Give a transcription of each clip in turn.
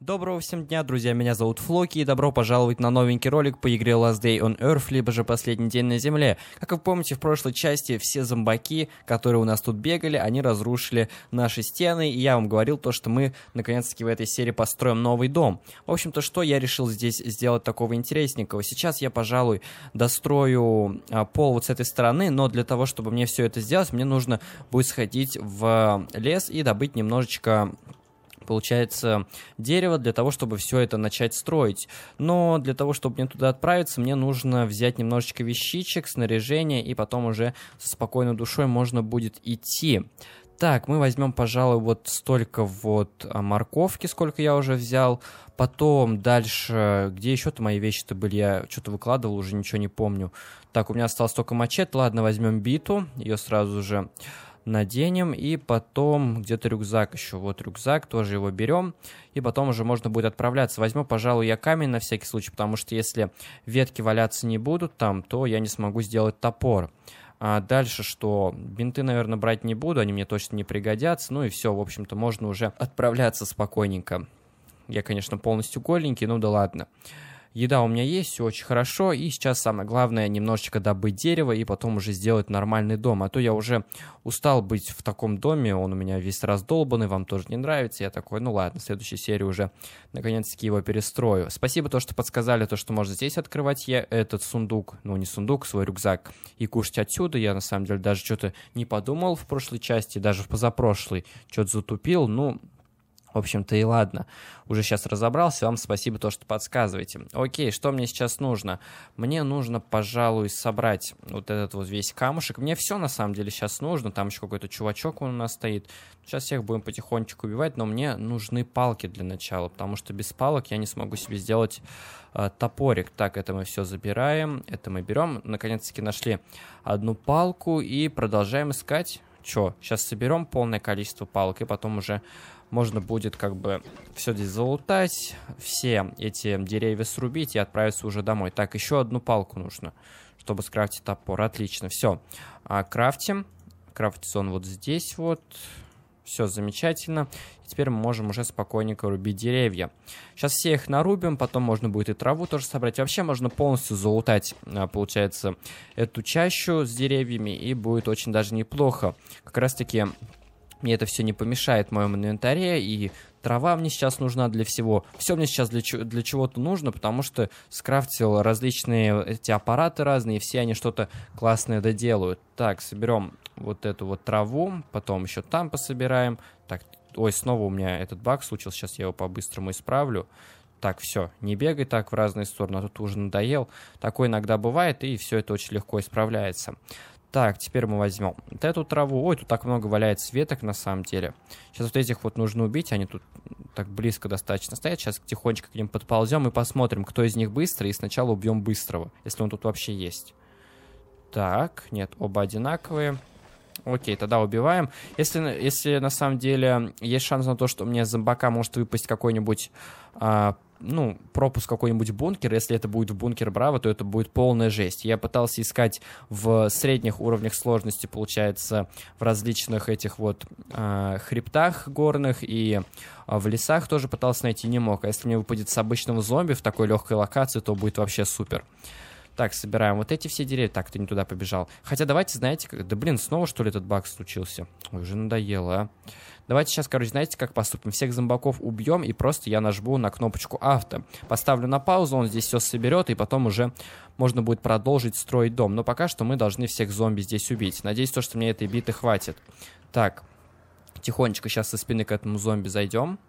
Доброго всем дня, друзья, меня зовут Флоки, и добро пожаловать на новенький ролик по игре Last Day on Earth, либо же Последний день на Земле. Как вы помните, в прошлой части все зомбаки, которые у нас тут бегали, они разрушили наши стены, и я вам говорил то, что мы, наконец-таки, в этой серии построим новый дом. В общем-то, что я решил здесь сделать такого интересненького? Сейчас я, пожалуй, дострою а, пол вот с этой стороны, но для того, чтобы мне все это сделать, мне нужно будет сходить в лес и добыть немножечко получается, дерево для того, чтобы все это начать строить. Но для того, чтобы мне туда отправиться, мне нужно взять немножечко вещичек, снаряжения, и потом уже со спокойной душой можно будет идти. Так, мы возьмем, пожалуй, вот столько вот а, морковки, сколько я уже взял. Потом дальше, где еще-то мои вещи-то были, я что-то выкладывал, уже ничего не помню. Так, у меня осталось только мачете. Ладно, возьмем биту, ее сразу же наденем, и потом где-то рюкзак еще. Вот рюкзак, тоже его берем, и потом уже можно будет отправляться. Возьму, пожалуй, я камень на всякий случай, потому что если ветки валяться не будут там, то я не смогу сделать топор. А дальше что? Бинты, наверное, брать не буду, они мне точно не пригодятся. Ну и все, в общем-то, можно уже отправляться спокойненько. Я, конечно, полностью голенький, ну да ладно. Еда у меня есть, все очень хорошо, и сейчас самое главное немножечко добыть дерево и потом уже сделать нормальный дом. А то я уже устал быть в таком доме, он у меня весь раздолбанный, вам тоже не нравится. Я такой, ну ладно, в следующей серии уже наконец-таки его перестрою. Спасибо то, что подсказали то, что можно здесь открывать я этот сундук, ну не сундук, свой рюкзак, и кушать отсюда. Я на самом деле даже что-то не подумал в прошлой части, даже в позапрошлой, что-то затупил, ну в общем-то и ладно. Уже сейчас разобрался. Вам спасибо то, что подсказываете. Окей, что мне сейчас нужно? Мне нужно, пожалуй, собрать вот этот вот весь камушек. Мне все на самом деле сейчас нужно. Там еще какой-то чувачок он у нас стоит. Сейчас всех будем потихонечку убивать, но мне нужны палки для начала, потому что без палок я не смогу себе сделать э, топорик. Так, это мы все забираем, это мы берем. Наконец-таки нашли одну палку и продолжаем искать. Че, сейчас соберем полное количество палок и потом уже можно будет как бы все здесь залутать, все эти деревья срубить и отправиться уже домой. Так, еще одну палку нужно, чтобы скрафтить топор. Отлично, все. А, крафтим. Крафтится он вот здесь вот. Все замечательно. И теперь мы можем уже спокойненько рубить деревья. Сейчас все их нарубим, потом можно будет и траву тоже собрать. Вообще можно полностью залутать, а, получается, эту чащу с деревьями, и будет очень даже неплохо. Как раз таки мне это все не помешает в моем инвентаре, и трава мне сейчас нужна для всего. Все мне сейчас для, для чего-то нужно, потому что скрафтил различные эти аппараты разные, и все они что-то классное доделают. Так, соберем вот эту вот траву, потом еще там пособираем. Так, ой, снова у меня этот баг случился, сейчас я его по-быстрому исправлю. Так, все, не бегай так в разные стороны, а тут уже надоел. Такое иногда бывает, и все это очень легко исправляется. Так, теперь мы возьмем вот эту траву. Ой, тут так много валяется веток на самом деле. Сейчас вот этих вот нужно убить, они тут так близко достаточно стоят. Сейчас тихонечко к ним подползем и посмотрим, кто из них быстрый. И сначала убьем быстрого, если он тут вообще есть. Так, нет, оба одинаковые. Окей, тогда убиваем. Если, если на самом деле есть шанс на то, что мне зомбака может выпасть какой-нибудь а, ну, пропуск какой-нибудь бункер, если это будет в бункер Браво, то это будет полная жесть. Я пытался искать в средних уровнях сложности, получается, в различных этих вот э, хребтах горных и э, в лесах тоже пытался найти, не мог. А если мне выпадет с обычного зомби в такой легкой локации, то будет вообще супер. Так, собираем вот эти все деревья. Так, ты не туда побежал. Хотя давайте, знаете, как... да блин, снова что ли этот баг случился? Ой, уже надоело, а. Давайте сейчас, короче, знаете, как поступим? Всех зомбаков убьем, и просто я нажму на кнопочку авто. Поставлю на паузу, он здесь все соберет, и потом уже можно будет продолжить строить дом. Но пока что мы должны всех зомби здесь убить. Надеюсь, то, что мне этой биты хватит. Так, тихонечко сейчас со спины к этому зомби зайдем.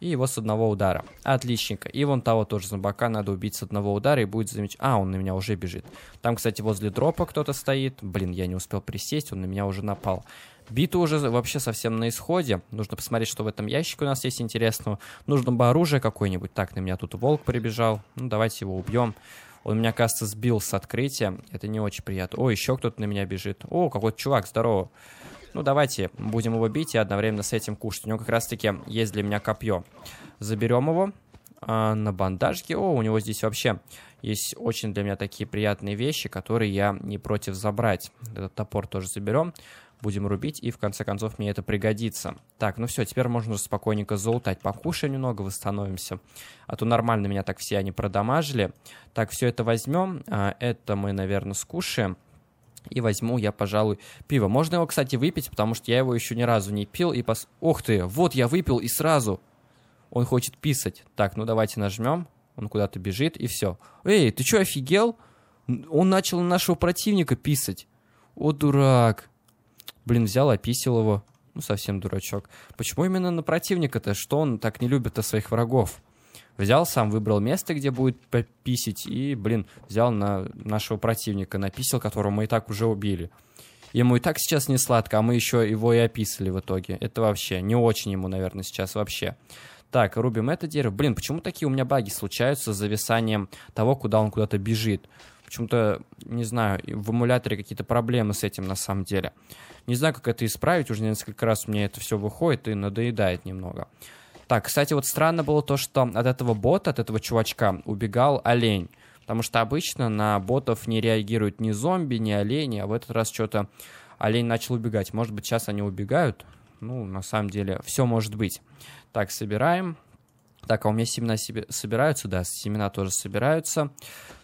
И его с одного удара. Отличненько. И вон того тоже зомбака надо убить с одного удара, и будет замечательно. А, он на меня уже бежит. Там, кстати, возле дропа кто-то стоит. Блин, я не успел присесть, он на меня уже напал. Бита уже вообще совсем на исходе. Нужно посмотреть, что в этом ящике у нас есть интересного. Нужно бы оружие какое-нибудь. Так, на меня тут волк прибежал. Ну, давайте его убьем. Он меня, кажется, сбил с открытия. Это не очень приятно. О, еще кто-то на меня бежит. О, какой-то чувак, здорово. Ну, давайте будем его бить и одновременно с этим кушать. У него как раз-таки есть для меня копье. Заберем его а, на бандажке. О, у него здесь вообще есть очень для меня такие приятные вещи, которые я не против забрать. Этот топор тоже заберем. будем рубить, и в конце концов мне это пригодится. Так, ну все, теперь можно уже спокойненько золотать. Покушаем немного, восстановимся. А то нормально меня так все они продамажили. Так, все это возьмем. А, это мы, наверное, скушаем. И возьму я, пожалуй, пиво. Можно его, кстати, выпить, потому что я его еще ни разу не пил. И пос... Ух ты, вот я выпил и сразу. Он хочет писать. Так, ну давайте нажмем. Он куда-то бежит и все. Эй, ты что, офигел? Он начал на нашего противника писать. О, дурак. Блин, взял, описал его. Ну, совсем дурачок. Почему именно на противника-то? Что он так не любит-то своих врагов? Взял сам, выбрал место, где будет писить, и, блин, взял на нашего противника, написал, которого мы и так уже убили. Ему и так сейчас не сладко, а мы еще его и описали в итоге. Это вообще не очень ему, наверное, сейчас вообще. Так, рубим это дерево. Блин, почему такие у меня баги случаются с зависанием того, куда он куда-то бежит? Почему-то, не знаю, в эмуляторе какие-то проблемы с этим на самом деле. Не знаю, как это исправить, уже несколько раз у меня это все выходит и надоедает немного. Так, кстати, вот странно было то, что от этого бота, от этого чувачка убегал олень. Потому что обычно на ботов не реагируют ни зомби, ни олени, а в этот раз что-то олень начал убегать. Может быть, сейчас они убегают? Ну, на самом деле, все может быть. Так, собираем. Так, а у меня семена себе собираются? Да, семена тоже собираются.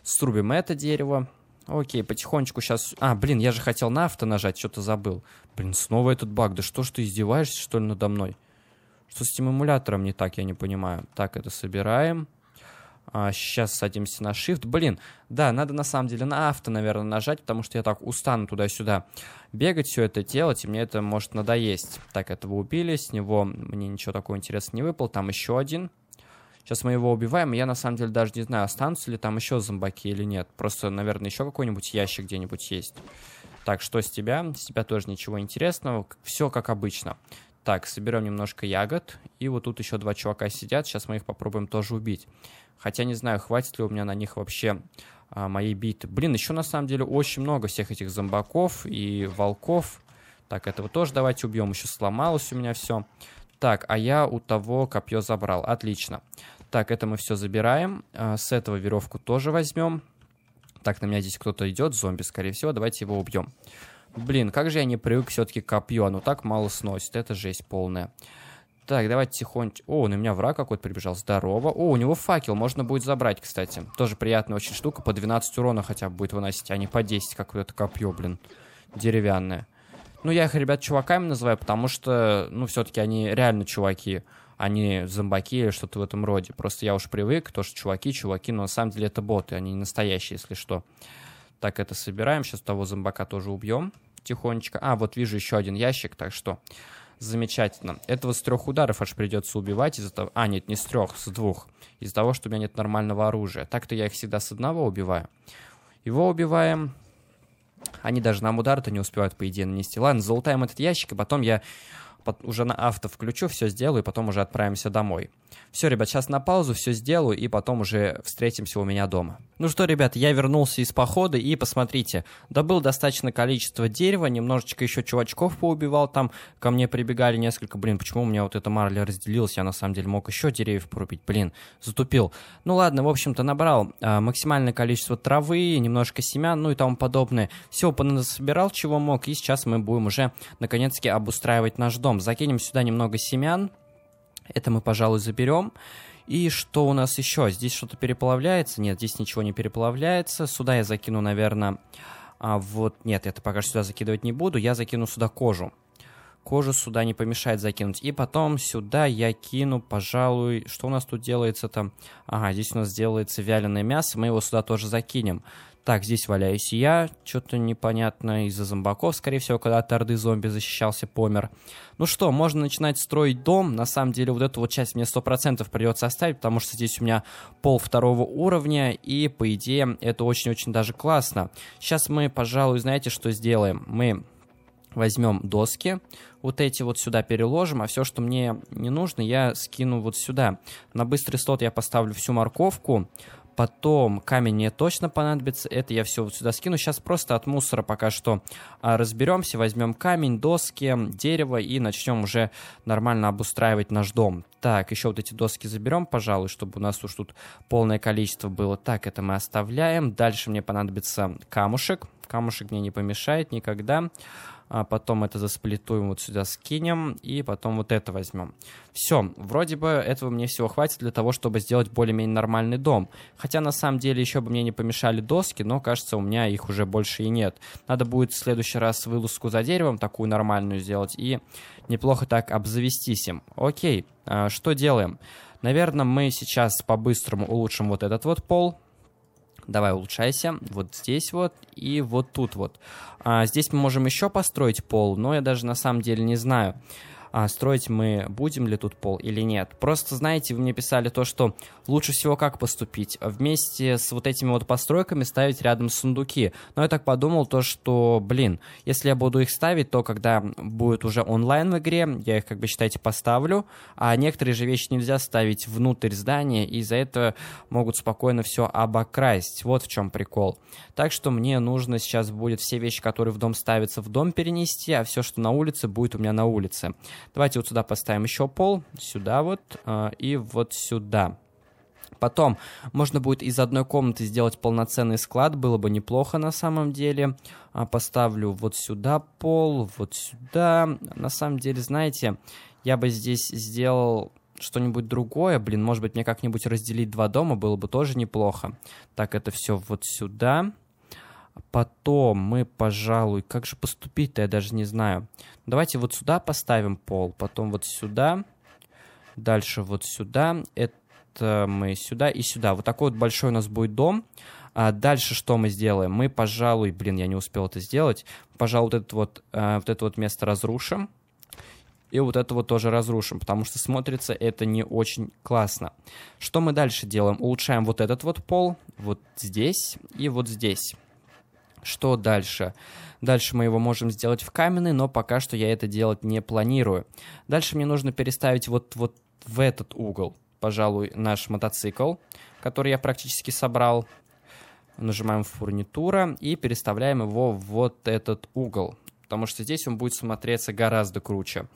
Срубим это дерево. Окей, потихонечку сейчас... А, блин, я же хотел на авто нажать, что-то забыл. Блин, снова этот баг. Да что ж ты издеваешься, что ли, надо мной? Что с этим эмулятором не так, я не понимаю. Так, это собираем. А, сейчас садимся на Shift. Блин, да, надо на самом деле на авто, наверное, нажать, потому что я так устану туда-сюда бегать, все это делать, и мне это может надоесть. Так, этого убили, с него мне ничего такого интересного не выпало. Там еще один. Сейчас мы его убиваем, и я на самом деле даже не знаю, останутся ли там еще зомбаки или нет. Просто, наверное, еще какой-нибудь ящик где-нибудь есть. Так, что с тебя? С тебя тоже ничего интересного. Все как обычно. Так, соберем немножко ягод. И вот тут еще два чувака сидят. Сейчас мы их попробуем тоже убить. Хотя не знаю, хватит ли у меня на них вообще а, моей биты. Блин, еще на самом деле очень много всех этих зомбаков и волков. Так, этого тоже давайте убьем. Еще сломалось у меня все. Так, а я у того копье забрал. Отлично. Так, это мы все забираем. А, с этого веревку тоже возьмем. Так, на меня здесь кто-то идет, зомби, скорее всего. Давайте его убьем. Блин, как же я не привык все-таки к копью. Оно так мало сносит. Это жесть полная. Так, давайте тихонечко... О, на меня враг какой-то прибежал. Здорово. О, у него факел. Можно будет забрать, кстати. Тоже приятная очень штука. По 12 урона хотя бы будет выносить, а не по 10, как вот это копье, блин. Деревянное. Ну, я их, ребят, чуваками называю, потому что, ну, все-таки они реально чуваки, а не зомбаки или что-то в этом роде. Просто я уж привык, то, что чуваки, чуваки, но на самом деле это боты, они не настоящие, если что. Так, это собираем. Сейчас того зомбака тоже убьем тихонечко. А, вот вижу еще один ящик, так что замечательно. Этого с трех ударов аж придется убивать из-за того... А, нет, не с трех, с двух. Из-за того, что у меня нет нормального оружия. Так-то я их всегда с одного убиваю. Его убиваем, они даже нам удар-то не успевают, по идее, нанести. Ладно, залутаем этот ящик, и потом я уже на авто включу, все сделаю, и потом уже отправимся домой. Все, ребят, сейчас на паузу, все сделаю, и потом уже встретимся у меня дома. Ну что, ребят, я вернулся из похода, и посмотрите, добыл достаточное количество дерева, немножечко еще чувачков поубивал, там ко мне прибегали несколько, блин, почему у меня вот эта марля разделилась, я на самом деле мог еще деревьев порубить, блин, затупил. Ну ладно, в общем-то, набрал а, максимальное количество травы, немножко семян, ну и тому подобное. Все, собирал, чего мог, и сейчас мы будем уже, наконец-таки, обустраивать наш дом. Закинем сюда немного семян, это мы, пожалуй, заберем. И что у нас еще? Здесь что-то переплавляется? Нет, здесь ничего не переплавляется. Сюда я закину, наверное... А вот, нет, это пока сюда закидывать не буду. Я закину сюда кожу. Кожу сюда не помешает закинуть. И потом сюда я кину, пожалуй... Что у нас тут делается там? Ага, здесь у нас делается вяленое мясо. Мы его сюда тоже закинем. Так, здесь валяюсь я, что-то непонятно из-за зомбаков, скорее всего, когда от орды зомби защищался, помер. Ну что, можно начинать строить дом, на самом деле вот эту вот часть мне 100% придется оставить, потому что здесь у меня пол второго уровня, и по идее это очень-очень даже классно. Сейчас мы, пожалуй, знаете, что сделаем? Мы возьмем доски, вот эти вот сюда переложим, а все, что мне не нужно, я скину вот сюда. На быстрый слот я поставлю всю морковку, Потом камень мне точно понадобится. Это я все вот сюда скину. Сейчас просто от мусора пока что а, разберемся. Возьмем камень, доски, дерево и начнем уже нормально обустраивать наш дом. Так, еще вот эти доски заберем, пожалуй, чтобы у нас уж тут полное количество было. Так, это мы оставляем. Дальше мне понадобится камушек. Камушек мне не помешает никогда. А потом это засплитуем вот сюда скинем, и потом вот это возьмем. Все, вроде бы этого мне всего хватит для того, чтобы сделать более-менее нормальный дом. Хотя на самом деле еще бы мне не помешали доски, но кажется у меня их уже больше и нет. Надо будет в следующий раз вылазку за деревом такую нормальную сделать и неплохо так обзавестись им. Окей, а, что делаем? Наверное, мы сейчас по-быстрому улучшим вот этот вот пол. Давай, улучшайся. Вот здесь вот и вот тут вот. А, здесь мы можем еще построить пол, но я даже на самом деле не знаю а строить мы будем ли тут пол или нет. Просто, знаете, вы мне писали то, что лучше всего как поступить? Вместе с вот этими вот постройками ставить рядом сундуки. Но я так подумал то, что, блин, если я буду их ставить, то когда будет уже онлайн в игре, я их, как бы, считайте, поставлю, а некоторые же вещи нельзя ставить внутрь здания, и из-за этого могут спокойно все обокрасть. Вот в чем прикол. Так что мне нужно сейчас будет все вещи, которые в дом ставятся, в дом перенести, а все, что на улице, будет у меня на улице. Давайте вот сюда поставим еще пол, сюда вот э, и вот сюда. Потом можно будет из одной комнаты сделать полноценный склад, было бы неплохо на самом деле. А, поставлю вот сюда пол, вот сюда. На самом деле, знаете, я бы здесь сделал что-нибудь другое. Блин, может быть, мне как-нибудь разделить два дома было бы тоже неплохо. Так, это все вот сюда. Потом мы, пожалуй, как же поступить-то, я даже не знаю. Давайте вот сюда поставим пол, потом вот сюда, дальше вот сюда, это мы сюда и сюда. Вот такой вот большой у нас будет дом. А дальше что мы сделаем? Мы, пожалуй, блин, я не успел это сделать. Пожалуй, вот это вот, э, вот это вот место разрушим. И вот это вот тоже разрушим, потому что смотрится это не очень классно. Что мы дальше делаем? Улучшаем вот этот вот пол, вот здесь и вот здесь. Что дальше? Дальше мы его можем сделать в каменный, но пока что я это делать не планирую. Дальше мне нужно переставить вот, вот в этот угол, пожалуй, наш мотоцикл, который я практически собрал. Нажимаем фурнитура и переставляем его в вот этот угол потому что здесь он будет смотреться гораздо круче.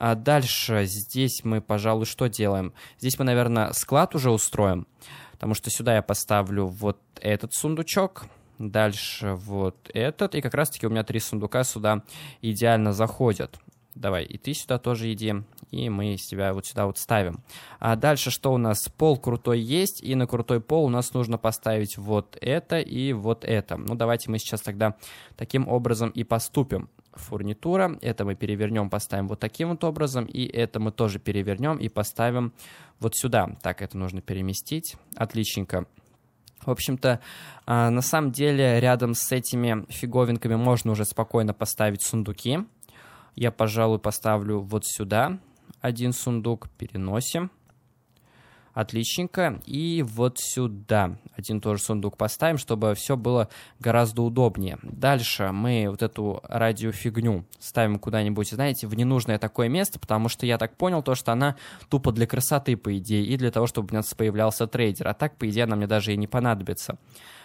А дальше здесь мы, пожалуй, что делаем? Здесь мы, наверное, склад уже устроим, потому что сюда я поставлю вот этот сундучок, Дальше вот этот. И как раз-таки у меня три сундука сюда идеально заходят. Давай, и ты сюда тоже иди, и мы тебя вот сюда вот ставим. А дальше что у нас? Пол крутой есть, и на крутой пол у нас нужно поставить вот это и вот это. Ну, давайте мы сейчас тогда таким образом и поступим. Фурнитура, это мы перевернем, поставим вот таким вот образом, и это мы тоже перевернем и поставим вот сюда. Так, это нужно переместить. Отличненько. В общем-то, а, на самом деле, рядом с этими фиговинками можно уже спокойно поставить сундуки. Я, пожалуй, поставлю вот сюда один сундук, переносим. Отличненько. И вот сюда один тоже сундук поставим, чтобы все было гораздо удобнее. Дальше мы вот эту радиофигню ставим куда-нибудь, знаете, в ненужное такое место, потому что я так понял то, что она тупо для красоты, по идее, и для того, чтобы у нас появлялся трейдер. А так, по идее, она мне даже и не понадобится.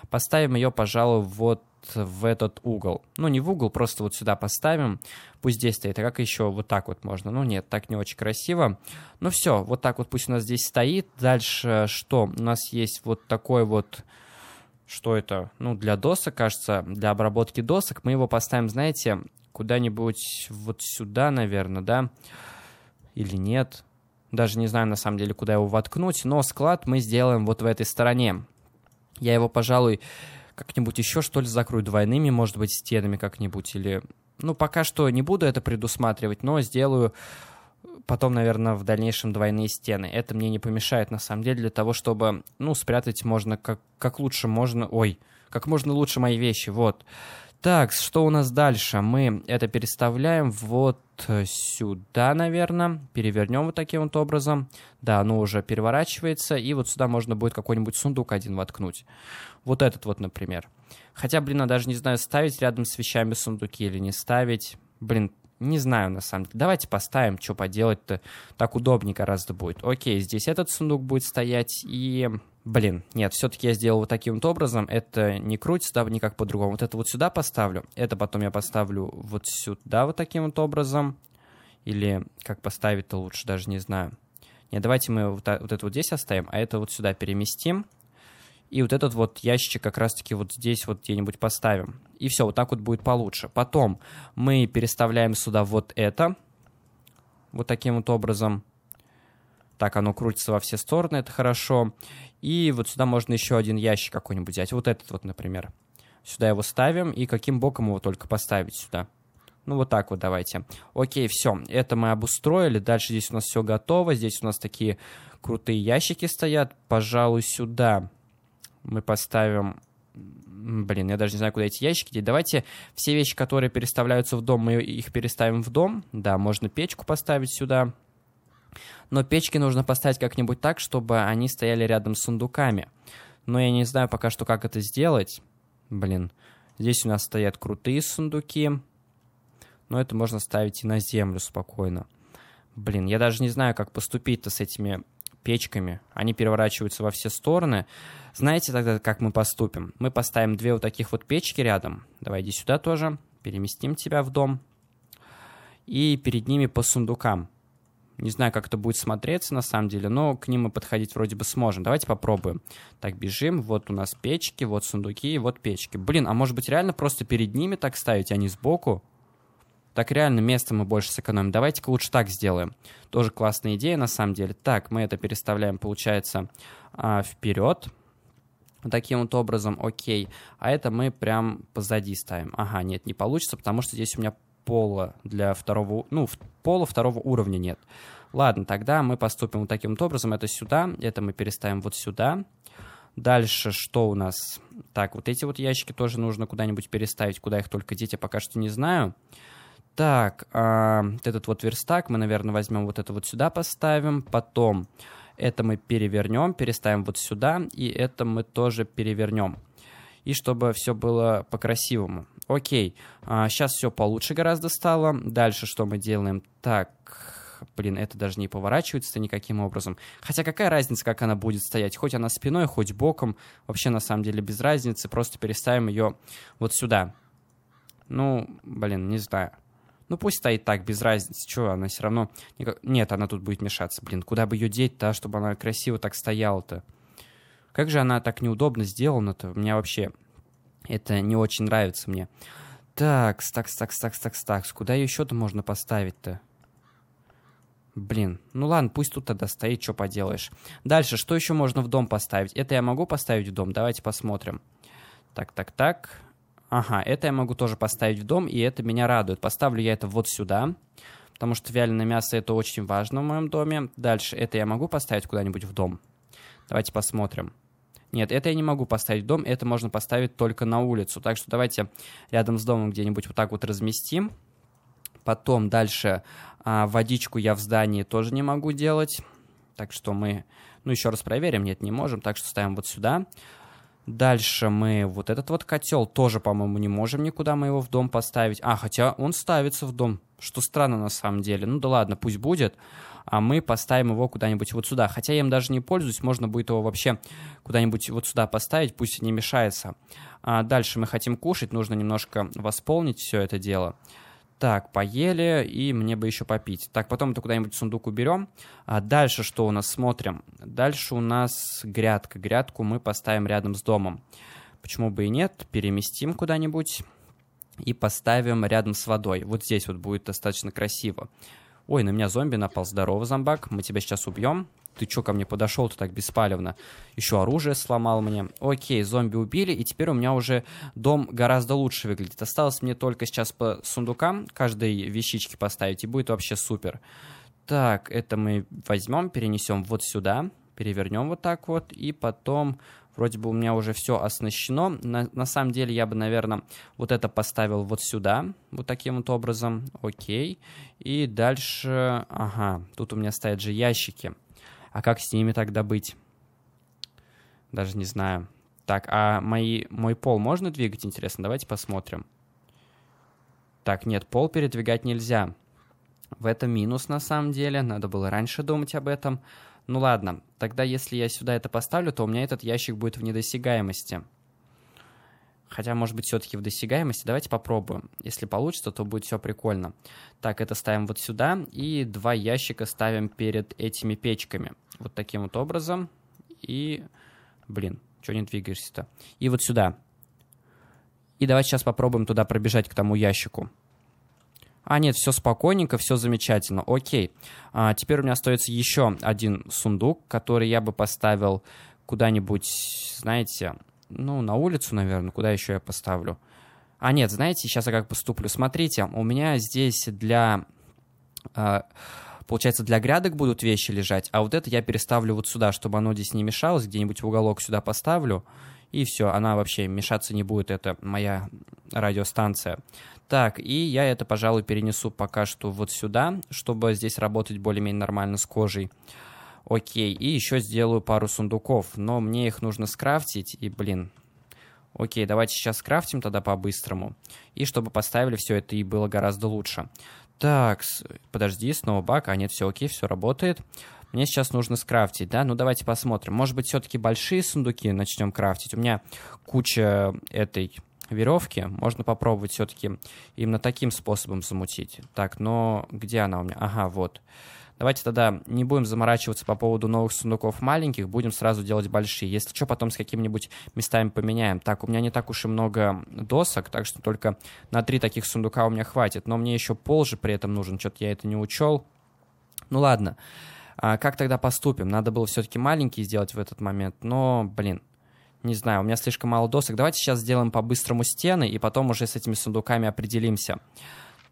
Поставим ее, пожалуй, вот в этот угол. Ну, не в угол, просто вот сюда поставим. Пусть здесь стоит. А как еще вот так вот можно? Ну, нет, так не очень красиво. Ну, все, вот так вот пусть у нас здесь стоит. Дальше что? У нас есть вот такой вот... Что это? Ну, для досок, кажется, для обработки досок. Мы его поставим, знаете, куда-нибудь вот сюда, наверное, да? Или нет? Даже не знаю, на самом деле, куда его воткнуть. Но склад мы сделаем вот в этой стороне. Я его, пожалуй, как-нибудь еще, что ли, закрою двойными, может быть, стенами как-нибудь, или... Ну, пока что не буду это предусматривать, но сделаю потом, наверное, в дальнейшем двойные стены. Это мне не помешает, на самом деле, для того, чтобы, ну, спрятать можно как, как лучше можно... Ой, как можно лучше мои вещи, вот. Так, что у нас дальше? Мы это переставляем вот сюда, наверное. Перевернем вот таким вот образом. Да, оно уже переворачивается. И вот сюда можно будет какой-нибудь сундук один воткнуть. Вот этот вот, например. Хотя, блин, я даже не знаю, ставить рядом с вещами сундуки или не ставить. Блин, не знаю, на самом деле. Давайте поставим, что поделать-то. Так удобнее гораздо будет. Окей, здесь этот сундук будет стоять. И Блин, нет, все-таки я сделал вот таким вот образом. Это не крутится, да, никак по-другому. Вот это вот сюда поставлю. Это потом я поставлю вот сюда вот таким вот образом. Или как поставить-то лучше, даже не знаю. Нет, давайте мы вот, вот это вот здесь оставим, а это вот сюда переместим. И вот этот вот ящик как раз-таки вот здесь вот где-нибудь поставим. И все, вот так вот будет получше. Потом мы переставляем сюда вот это. Вот таким вот образом. Так, оно крутится во все стороны, это хорошо. И вот сюда можно еще один ящик какой-нибудь взять. Вот этот вот, например. Сюда его ставим. И каким боком его только поставить сюда? Ну, вот так вот давайте. Окей, все. Это мы обустроили. Дальше здесь у нас все готово. Здесь у нас такие крутые ящики стоят. Пожалуй, сюда мы поставим... Блин, я даже не знаю, куда эти ящики деть. Давайте все вещи, которые переставляются в дом, мы их переставим в дом. Да, можно печку поставить сюда. Но печки нужно поставить как-нибудь так, чтобы они стояли рядом с сундуками. Но я не знаю пока что, как это сделать. Блин, здесь у нас стоят крутые сундуки. Но это можно ставить и на землю спокойно. Блин, я даже не знаю, как поступить-то с этими печками. Они переворачиваются во все стороны. Знаете тогда, как мы поступим? Мы поставим две вот таких вот печки рядом. Давай иди сюда тоже. Переместим тебя в дом. И перед ними по сундукам. Не знаю, как это будет смотреться на самом деле, но к ним мы подходить вроде бы сможем. Давайте попробуем. Так, бежим. Вот у нас печки, вот сундуки, вот печки. Блин, а может быть реально просто перед ними так ставить, а не сбоку? Так реально место мы больше сэкономим. Давайте-ка лучше так сделаем. Тоже классная идея на самом деле. Так, мы это переставляем, получается, а, вперед. Таким вот образом, окей. А это мы прям позади ставим. Ага, нет, не получится, потому что здесь у меня пола для второго, ну, пола второго уровня нет. Ладно, тогда мы поступим вот таким вот образом. Это сюда, это мы переставим вот сюда. Дальше что у нас? Так, вот эти вот ящики тоже нужно куда-нибудь переставить. Куда их только дети, пока что не знаю. Так, вот этот вот верстак мы, наверное, возьмем вот это вот сюда поставим. Потом это мы перевернем, переставим вот сюда. И это мы тоже перевернем. И чтобы все было по-красивому. Окей, а, сейчас все получше гораздо стало. Дальше что мы делаем? Так, блин, это даже не поворачивается никаким образом. Хотя какая разница, как она будет стоять? Хоть она спиной, хоть боком. Вообще, на самом деле, без разницы. Просто переставим ее вот сюда. Ну, блин, не знаю. Ну, пусть стоит так, без разницы. Что, она все равно... Никак... Нет, она тут будет мешаться. Блин, куда бы ее деть-то, чтобы она красиво так стояла-то? Как же она так неудобно сделана-то? У меня вообще это не очень нравится мне. Так, стакс, стакс, стакс, стакс, стакс. Куда еще-то можно поставить-то? Блин, ну ладно, пусть тут тогда стоит, что поделаешь. Дальше, что еще можно в дом поставить? Это я могу поставить в дом? Давайте посмотрим. Так, так, так. Ага, это я могу тоже поставить в дом, и это меня радует. Поставлю я это вот сюда, потому что вяленое мясо это очень важно в моем доме. Дальше, это я могу поставить куда-нибудь в дом? Давайте посмотрим. Нет, это я не могу поставить в дом, это можно поставить только на улицу. Так что давайте рядом с домом где-нибудь вот так вот разместим. Потом дальше а, водичку я в здании тоже не могу делать. Так что мы, ну еще раз проверим, нет, не можем. Так что ставим вот сюда. Дальше мы вот этот вот котел тоже, по-моему, не можем никуда мы его в дом поставить. А, хотя он ставится в дом, что странно на самом деле. Ну да ладно, пусть будет а мы поставим его куда-нибудь вот сюда. Хотя я им даже не пользуюсь, можно будет его вообще куда-нибудь вот сюда поставить, пусть не мешается. А дальше мы хотим кушать, нужно немножко восполнить все это дело. Так, поели, и мне бы еще попить. Так, потом это куда-нибудь сундук уберем. А дальше что у нас? Смотрим. Дальше у нас грядка. Грядку мы поставим рядом с домом. Почему бы и нет? Переместим куда-нибудь и поставим рядом с водой. Вот здесь вот будет достаточно красиво. Ой, на меня зомби напал. Здорово, зомбак. Мы тебя сейчас убьем. Ты чё ко мне подошел-то так беспалевно? Еще оружие сломал мне. Окей, зомби убили, и теперь у меня уже дом гораздо лучше выглядит. Осталось мне только сейчас по сундукам каждой вещички поставить, и будет вообще супер. Так, это мы возьмем, перенесем вот сюда, перевернем вот так вот, и потом Вроде бы у меня уже все оснащено. На, на самом деле я бы, наверное, вот это поставил вот сюда, вот таким вот образом. Окей. И дальше... Ага, тут у меня стоят же ящики. А как с ними тогда быть? Даже не знаю. Так, а мои, мой пол можно двигать, интересно? Давайте посмотрим. Так, нет, пол передвигать нельзя. В этом минус на самом деле. Надо было раньше думать об этом. Ну ладно, тогда если я сюда это поставлю, то у меня этот ящик будет в недосягаемости. Хотя, может быть, все-таки в досягаемости. Давайте попробуем. Если получится, то будет все прикольно. Так, это ставим вот сюда. И два ящика ставим перед этими печками. Вот таким вот образом. И... Блин, что не двигаешься-то? И вот сюда. И давайте сейчас попробуем туда пробежать к тому ящику. А, нет, все спокойненько, все замечательно. Окей. А, теперь у меня остается еще один сундук, который я бы поставил куда-нибудь, знаете, ну, на улицу, наверное. Куда еще я поставлю? А, нет, знаете, сейчас я как поступлю. Смотрите, у меня здесь для... А, получается, для грядок будут вещи лежать, а вот это я переставлю вот сюда, чтобы оно здесь не мешалось, где-нибудь в уголок сюда поставлю, и все, она вообще мешаться не будет, это моя радиостанция. Так, и я это, пожалуй, перенесу пока что вот сюда, чтобы здесь работать более-менее нормально с кожей. Окей, и еще сделаю пару сундуков, но мне их нужно скрафтить, и, блин, Окей, давайте сейчас скрафтим тогда по-быстрому. И чтобы поставили все это и было гораздо лучше. Так, подожди, снова баг. А нет, все окей, все работает. Мне сейчас нужно скрафтить, да? Ну, давайте посмотрим. Может быть, все-таки большие сундуки начнем крафтить. У меня куча этой веревки. Можно попробовать все-таки именно таким способом замутить. Так, но где она у меня? Ага, вот. Давайте тогда не будем заморачиваться по поводу новых сундуков маленьких, будем сразу делать большие. Если что, потом с какими-нибудь местами поменяем. Так, у меня не так уж и много досок, так что только на три таких сундука у меня хватит. Но мне еще пол же при этом нужен, что-то я это не учел. Ну ладно. А как тогда поступим? Надо было все-таки маленькие сделать в этот момент, но, блин, не знаю, у меня слишком мало досок. Давайте сейчас сделаем по-быстрому стены, и потом уже с этими сундуками определимся.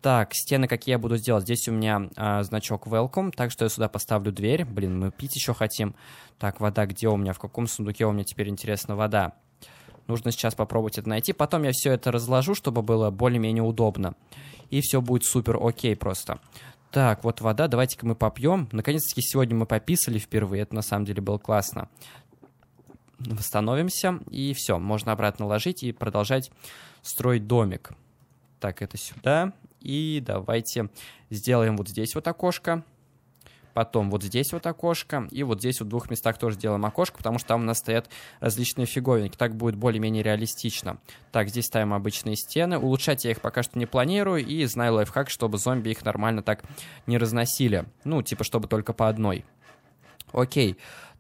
Так, стены какие я буду делать? Здесь у меня а, значок welcome, так что я сюда поставлю дверь. Блин, мы пить еще хотим. Так, вода где у меня? В каком сундуке у меня теперь, интересно, вода? Нужно сейчас попробовать это найти. Потом я все это разложу, чтобы было более-менее удобно. И все будет супер окей просто. Так, вот вода, давайте-ка мы попьем. Наконец-таки сегодня мы пописали впервые, это на самом деле было классно. Восстановимся, и все, можно обратно ложить и продолжать строить домик. Так, это сюда, и давайте сделаем вот здесь вот окошко. Потом вот здесь вот окошко. И вот здесь вот в двух местах тоже сделаем окошко, потому что там у нас стоят различные фиговинки. Так будет более-менее реалистично. Так, здесь ставим обычные стены. Улучшать я их пока что не планирую. И знаю лайфхак, чтобы зомби их нормально так не разносили. Ну, типа, чтобы только по одной. Окей.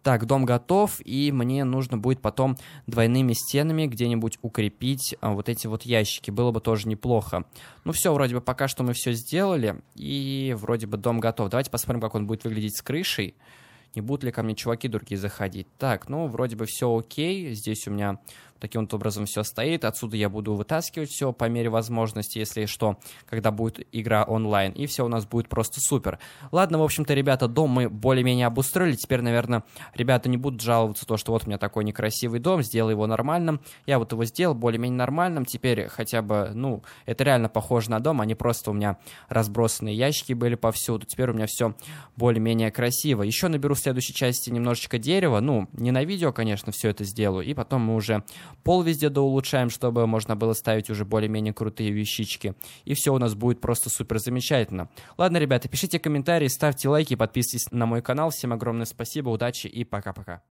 Так, дом готов, и мне нужно будет потом двойными стенами где-нибудь укрепить а, вот эти вот ящики. Было бы тоже неплохо. Ну все, вроде бы пока что мы все сделали, и вроде бы дом готов. Давайте посмотрим, как он будет выглядеть с крышей. Не будут ли ко мне чуваки другие заходить. Так, ну вроде бы все окей. Здесь у меня Таким вот образом все стоит. Отсюда я буду вытаскивать все по мере возможности, если что, когда будет игра онлайн. И все у нас будет просто супер. Ладно, в общем-то, ребята, дом мы более-менее обустроили. Теперь, наверное, ребята не будут жаловаться то, что вот у меня такой некрасивый дом, сделай его нормальным. Я вот его сделал более-менее нормальным. Теперь хотя бы, ну, это реально похоже на дом, а не просто у меня разбросанные ящики были повсюду. Теперь у меня все более-менее красиво. Еще наберу в следующей части немножечко дерева. Ну, не на видео, конечно, все это сделаю. И потом мы уже Пол везде доулучшаем, чтобы можно было ставить уже более-менее крутые вещички. И все у нас будет просто супер замечательно. Ладно, ребята, пишите комментарии, ставьте лайки, подписывайтесь на мой канал. Всем огромное спасибо, удачи и пока-пока.